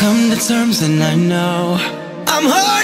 come to terms and I know I'm hurt